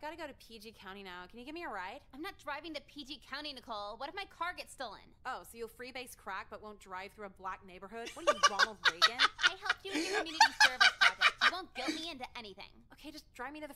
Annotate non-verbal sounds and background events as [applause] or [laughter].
gotta go to PG County now. Can you give me a ride? I'm not driving to PG County, Nicole. What if my car gets stolen? Oh, so you'll freebase crack but won't drive through a black neighborhood? What are you, Ronald [laughs] Reagan? I helped you with your community service project. You won't guilt me into anything. Okay, just drive me to the